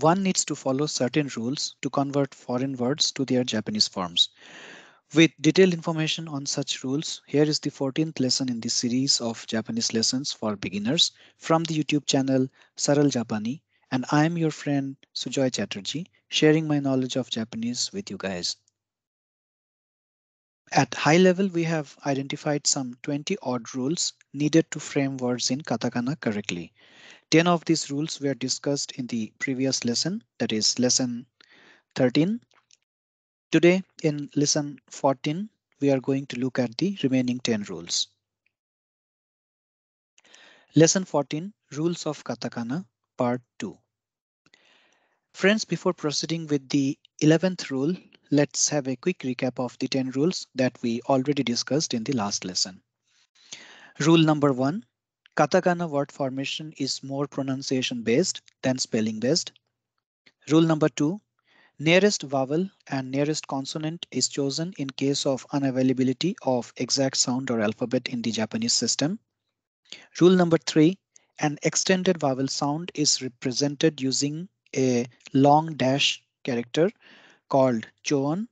one needs to follow certain rules to convert foreign words to their Japanese forms. With detailed information on such rules, here is the 14th lesson in the series of Japanese lessons for beginners from the YouTube channel Saral Japani and I am your friend Sujoy Chatterjee, sharing my knowledge of Japanese with you guys. At high level, we have identified some 20 odd rules needed to frame words in katakana correctly. 10 of these rules were discussed in the previous lesson, that is lesson 13. Today in lesson 14, we are going to look at the remaining 10 rules. Lesson 14, Rules of Katakana, Part 2. Friends, before proceeding with the 11th rule, let's have a quick recap of the 10 rules that we already discussed in the last lesson. Rule number one, katakana word formation is more pronunciation based than spelling based. Rule number two, nearest vowel and nearest consonant is chosen in case of unavailability of exact sound or alphabet in the Japanese system. Rule number three, an extended vowel sound is represented using a long dash character called choon.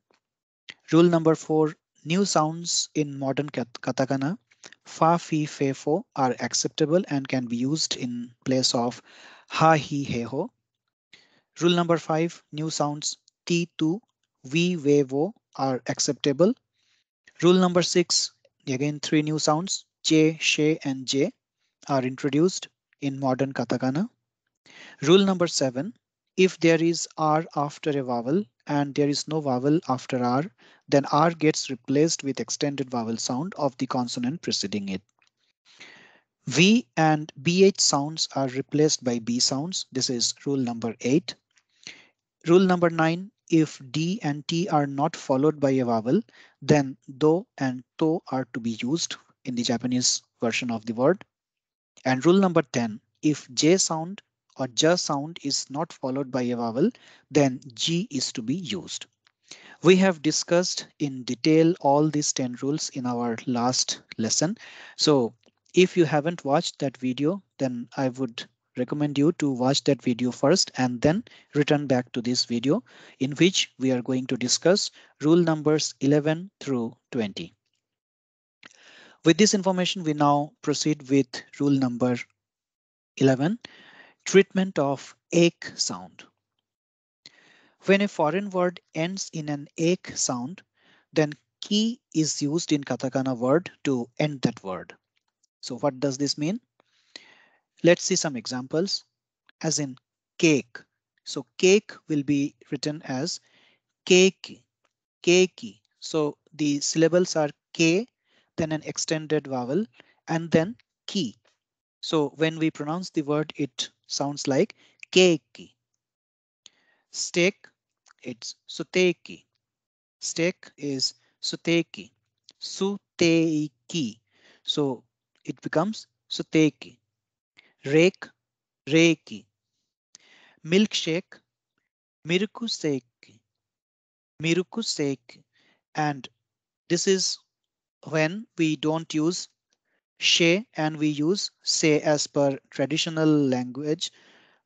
Rule number four, new sounds in modern katakana, fa, fi, fe, fo are acceptable and can be used in place of ha, hi, he, ho. Rule number five, new sounds ti, tu, vi, ve, vo are acceptable. Rule number six, again three new sounds, che, she, and j are introduced in modern katakana. Rule number seven, if there is R after a vowel and there is no vowel after R, then R gets replaced with extended vowel sound of the consonant preceding it. V and BH sounds are replaced by B sounds. This is rule number eight. Rule number nine, if D and T are not followed by a vowel, then do and to are to be used in the Japanese version of the word. And rule number 10, if J sound or j sound is not followed by a vowel, then g is to be used. We have discussed in detail all these 10 rules in our last lesson. So if you haven't watched that video, then I would recommend you to watch that video first and then return back to this video in which we are going to discuss rule numbers 11 through 20. With this information, we now proceed with rule number 11, Treatment of ek sound. When a foreign word ends in an ek sound, then ki is used in katakana word to end that word. So what does this mean? Let's see some examples as in cake. So cake will be written as cake, keiki. So the syllables are k, then an extended vowel, and then ki. So when we pronounce the word, it sounds like keiki. Steak, it's suteki. Steak is suteki. Suteiki. So it becomes suteki. Rake, reiki. Milkshake, mirukuseki. Mirukuseki. And this is when we don't use she and we use say as per traditional language.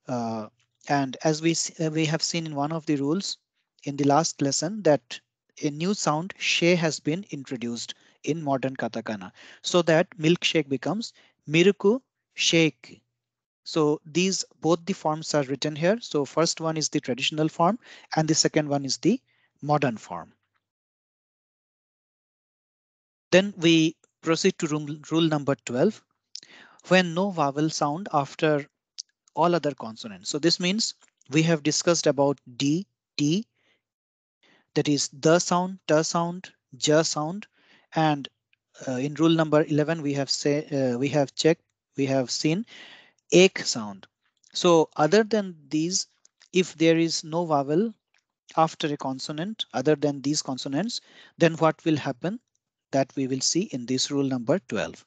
Uh, and as we uh, we have seen in one of the rules in the last lesson that a new sound she has been introduced in modern katakana so that milkshake becomes miruku shake. So these both the forms are written here. So first one is the traditional form and the second one is the modern form. Then we proceed to rule number 12 when no vowel sound after all other consonants. So this means we have discussed about D, T, that is the sound, the sound, j sound, and uh, in rule number 11 we have say uh, we have checked we have seen ek sound. So other than these, if there is no vowel after a consonant other than these consonants, then what will happen? That we will see in this rule number 12.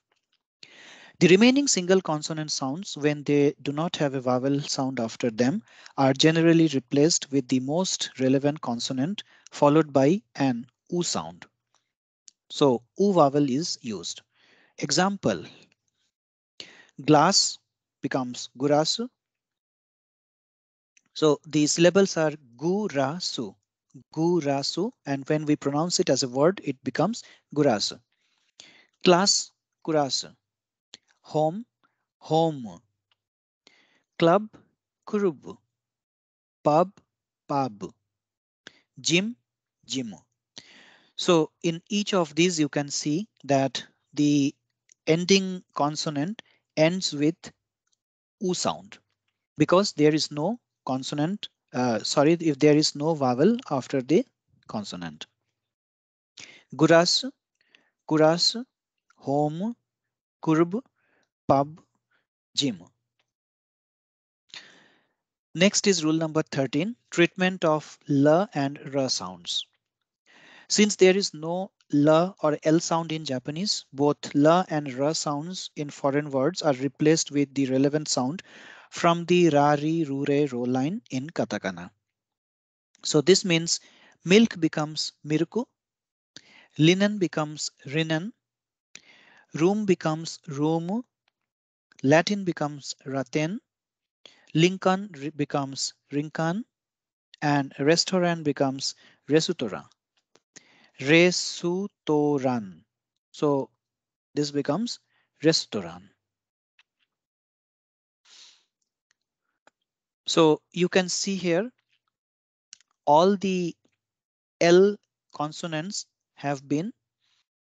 The remaining single consonant sounds when they do not have a vowel sound after them are generally replaced with the most relevant consonant followed by an u sound. So u vowel is used. Example, glass becomes gurasu. So the syllables are gurasu, gurasu, and when we pronounce it as a word, it becomes gurasu. Class, kurasu. Home, home. Club, kurub. Pub, pub. Gym, gym. So in each of these, you can see that the ending consonant ends with u sound because there is no consonant. Uh, sorry, if there is no vowel after the consonant. Guras, kuras, home, kurb, pub, gym. Next is rule number 13, treatment of l and r sounds. Since there is no l or l sound in Japanese, both l and r sounds in foreign words are replaced with the relevant sound from the rari, rure, ro line in katakana. So this means milk becomes mirku, linen becomes rinan, room becomes room, Latin becomes raten, Lincoln becomes rinkan, and restaurant becomes resutora. Resutoran. So this becomes restaurant. So you can see here all the L consonants have been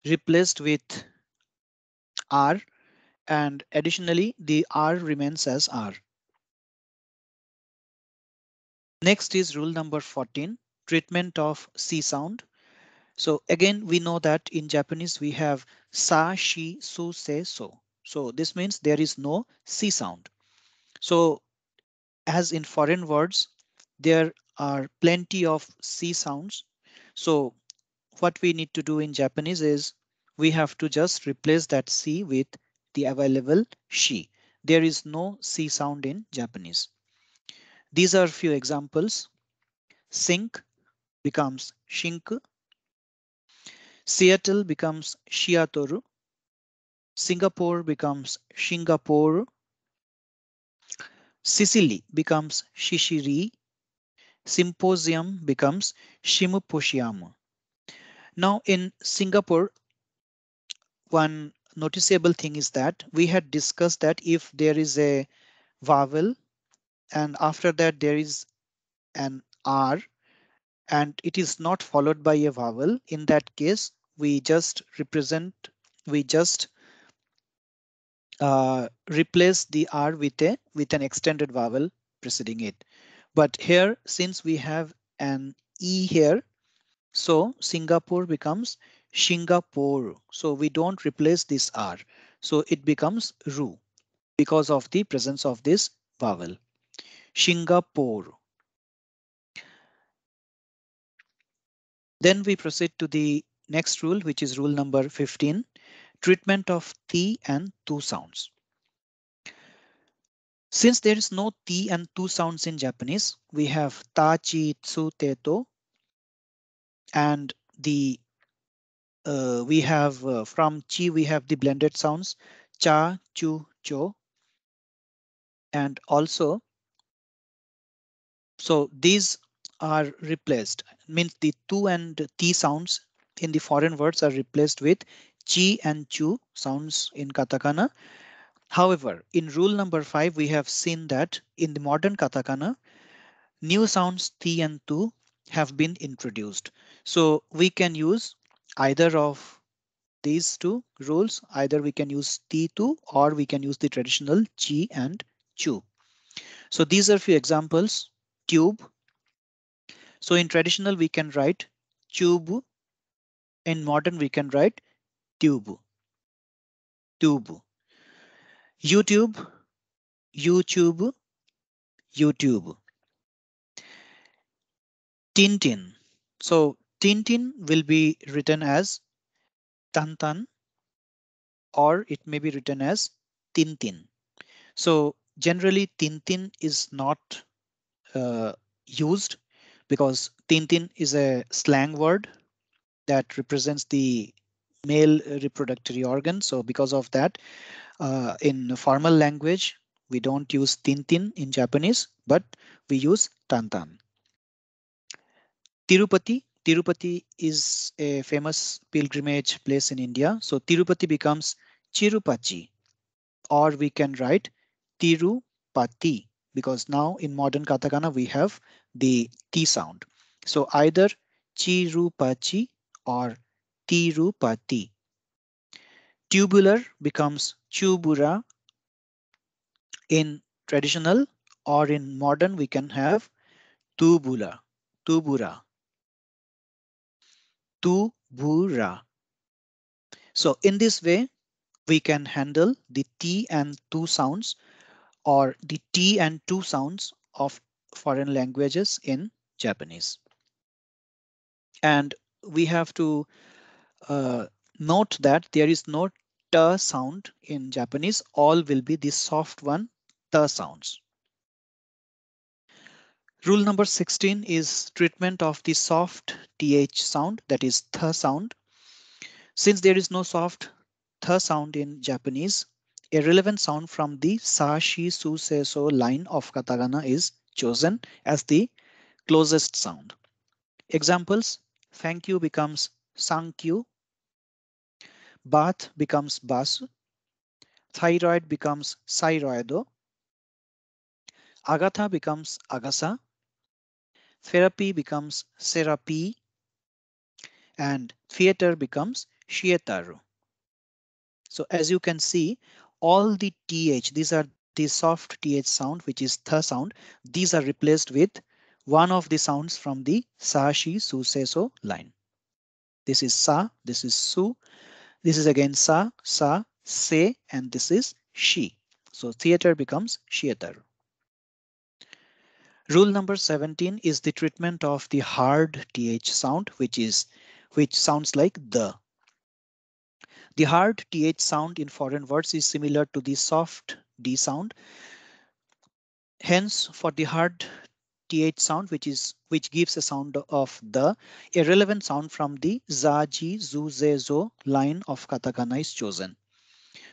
replaced with R and additionally the R remains as R. Next is rule number 14, treatment of C sound. So again, we know that in Japanese we have sa, shi, su, se, so. So this means there is no C sound. So as in foreign words, there are plenty of C sounds. So what we need to do in Japanese is we have to just replace that C with the available she. There is no C sound in Japanese. These are a few examples. Sink becomes shink. Seattle becomes shiatoru. Singapore becomes Singapore. Sicily becomes shishiri. Symposium becomes shimuposhiam. Now in Singapore, one noticeable thing is that we had discussed that if there is a vowel and after that there is an R and it is not followed by a vowel. In that case, we just represent, we just uh, replace the R with a with an extended vowel preceding it. But here, since we have an E here, so Singapore becomes Singapore. So we don't replace this R. So it becomes Ru because of the presence of this vowel. Singapore. Then we proceed to the next rule, which is rule number 15, treatment of T and Tu sounds. Since there is no T and Tu sounds in Japanese, we have Ta, Chi, Tsu, Te, To. And the uh, we have uh, from Chi, we have the blended sounds Cha, Chu, Cho. And also so these are replaced means the tu and ti sounds in the foreign words are replaced with chi and chu sounds in katakana. However, in rule number five, we have seen that in the modern katakana, new sounds ti and tu have been introduced. So we can use either of these two rules. Either we can use T2 or we can use the traditional chi and chu. So these are few examples tube. So in traditional, we can write tube. In modern, we can write tube. Tube. YouTube, YouTube, YouTube. Tintin. So Tintin will be written as Tantan or it may be written as Tintin. So generally Tintin is not uh, used because Tintin is a slang word that represents the male reproductory organ. So because of that, uh, in formal language, We don't use Tintin in Japanese, but we use Tantan. Tirupati. Tirupati is a famous pilgrimage place in India. So Tirupati becomes Chirupachi or we can write Tirupati because now in modern katakana we have the T sound. So either Chirupachi or Tirupati. Tubular becomes Chubura. In traditional or in modern we can have Tubula, Tubura, Tubura. So in this way we can handle the T and two sounds or the T and two sounds of foreign languages in Japanese. And we have to uh, note that there is no t sound in Japanese. All will be the soft one, t sounds. Rule number 16 is treatment of the soft th sound, that is th sound. Since there is no soft th sound in Japanese, a relevant sound from the sa, shi, su, se, so line of katakana is chosen as the closest sound. Examples, thank you becomes thank you, bath becomes bas, thyroid becomes thyroido, agatha becomes agasa, therapy becomes therapy, and theater becomes shietaru. So as you can see, all the th, these are the soft th sound, which is th sound. These are replaced with one of the sounds from the sa, shi, su, se, so line. This is sa, this is su, this is again sa, sa, se, and this is she. So theater becomes theater. Rule number 17 is the treatment of the hard th sound, which is which sounds like the. The hard th sound in foreign words is similar to the soft d sound. Hence, for the hard th sound, which is which gives a sound of the irrelevant sound from the za, ji, zu, ze, zo line of katakana is chosen.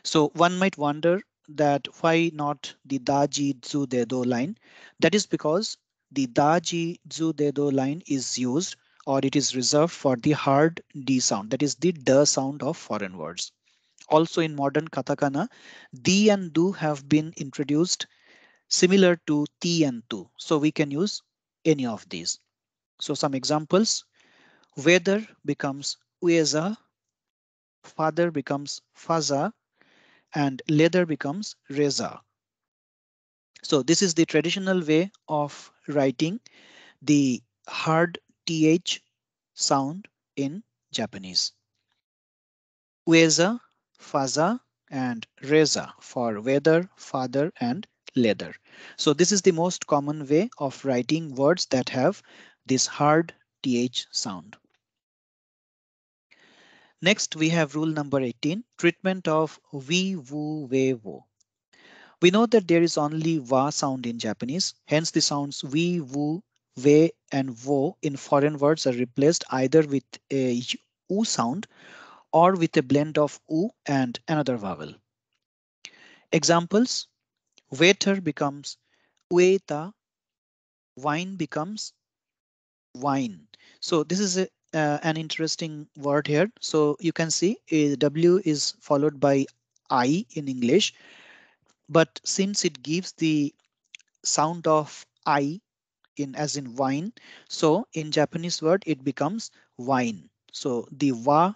So one might wonder that why not the da, ji, zu, de, do line? That is because the da, ji, zu, de, do line is used or it is reserved for the hard d sound, that is the d sound of foreign words. Also in modern katakana, d and do have been introduced similar to T and tu. So we can use any of these. So some examples, weather becomes ueza, father becomes faza, and leather becomes reza. So this is the traditional way of writing the hard th sound in Japanese. Ueza, faza, and reza for weather, father, and leather. So this is the most common way of writing words that have this hard th sound. Next, we have rule number 18, treatment of vi, vu, ve, vo. We know that there is only wa sound in Japanese, hence the sounds vi, vu, ve, and vo in foreign words are replaced either with a u sound or with a blend of u and another vowel. Examples, waiter becomes ueta, wine becomes wine. So this is a, uh, an interesting word here. So you can see W is followed by I in English, but since it gives the sound of I in as in wine, so in Japanese word it becomes wine. So the wa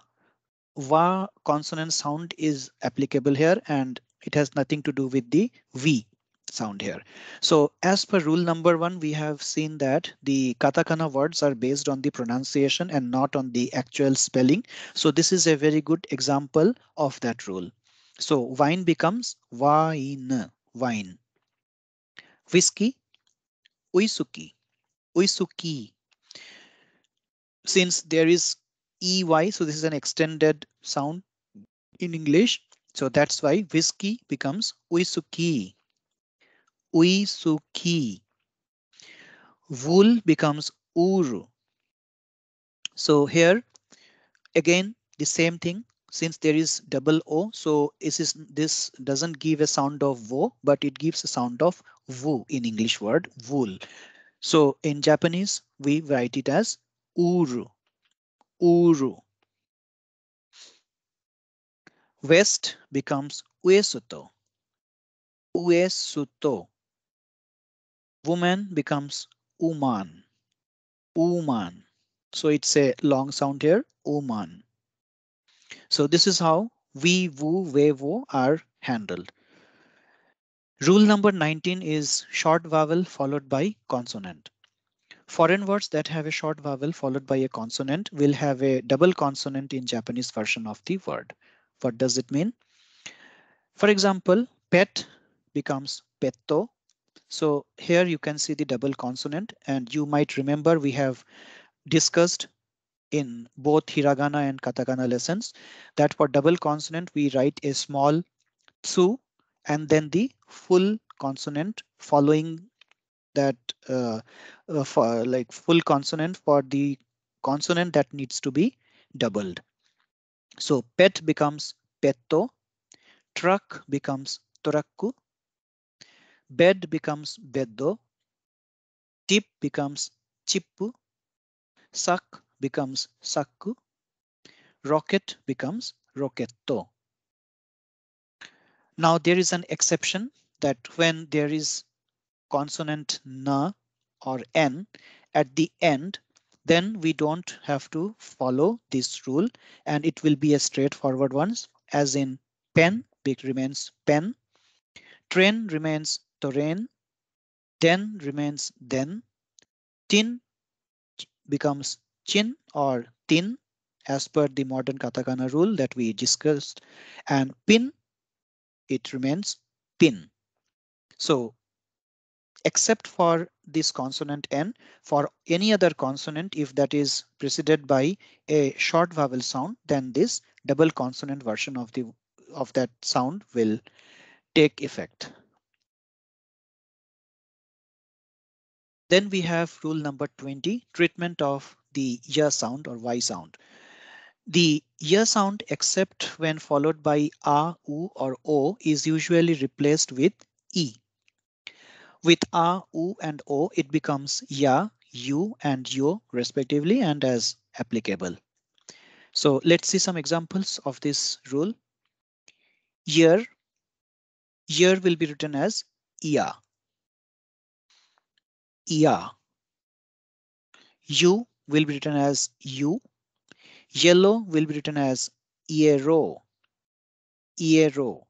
wa consonant sound is applicable here and it has nothing to do with the V sound here. So as per rule number one, we have seen that the katakana words are based on the pronunciation and not on the actual spelling. So this is a very good example of that rule. So wine becomes wine, wine. Whiskey, uisuki, uisuki. Since there is EY, so this is an extended sound in English. So that's why whiskey becomes uisuki. Uisuki. Wool becomes uru. So here again the same thing. since there is double O, so this is this doesn't give a sound of wo, but it gives a sound of wu in English word wool. So in Japanese, we write it as uru, uru. West becomes uesuto, uesuto. Woman becomes uman, uman. So it's a long sound here, uman. So this is how we, woo, we, wo are handled. Rule number 19 is short vowel followed by consonant. Foreign words that have a short vowel followed by a consonant will have a double consonant in Japanese version of the word. What does it mean? For example, pet becomes petto. So here you can see the double consonant and you might remember we have discussed in both hiragana and katakana lessons that for double consonant we write a small tsu and then the full consonant following that uh, uh, for like full consonant for the consonant that needs to be doubled. So pet becomes petto, truck becomes torakku, bed becomes beddo, tip becomes chippu, suck becomes sakku, rocket becomes rocketto. Now there is an exception that when there is consonant na or n at the end, then we don't have to follow this rule and it will be a straightforward one as in pen it remains pen, train remains terrain, den remains then tin becomes chin or tin as per the modern katakana rule that we discussed and pin it remains pin. So except for this consonant n, for any other consonant, if that is preceded by a short vowel sound, then this double consonant version of the of that sound will take effect. Then we have rule number 20, treatment of the ya sound or y sound. The ya sound except when followed by a, u or o is usually replaced with e. With a, u and o it becomes ya, you and yo respectively and as applicable. So let's see some examples of this rule. Year, year will be written as ia. Ia. You will be written as you Yellow will be written as Iero, Iero,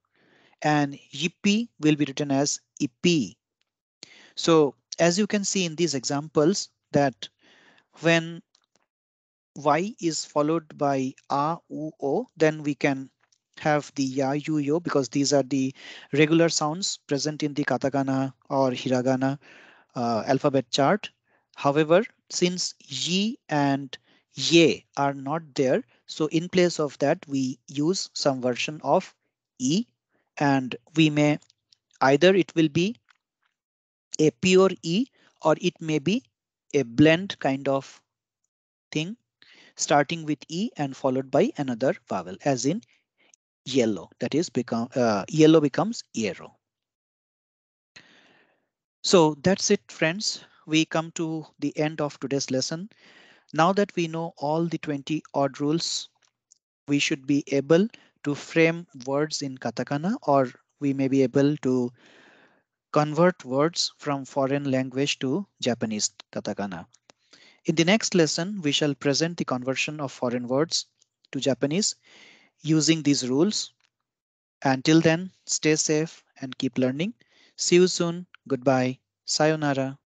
and Yippee will be written as Ippee. So as you can see in these examples that when Y is followed by A, U, O, then we can have the Ya, Yu, Yo because these are the regular sounds present in the katakana or hiragana uh, alphabet chart. However, since Yi and ye are not there. So in place of that, we use some version of e and we may either it will be a pure e or it may be a blend kind of thing starting with e and followed by another vowel as in yellow that is become uh, yellow becomes yellow. So that's it friends. We come to the end of today's lesson. Now that we know all the 20 odd rules, we should be able to frame words in katakana or we may be able to convert words from foreign language to Japanese katakana. In the next lesson, we shall present the conversion of foreign words to Japanese using these rules. Until then, stay safe and keep learning. See you soon. Goodbye. Sayonara.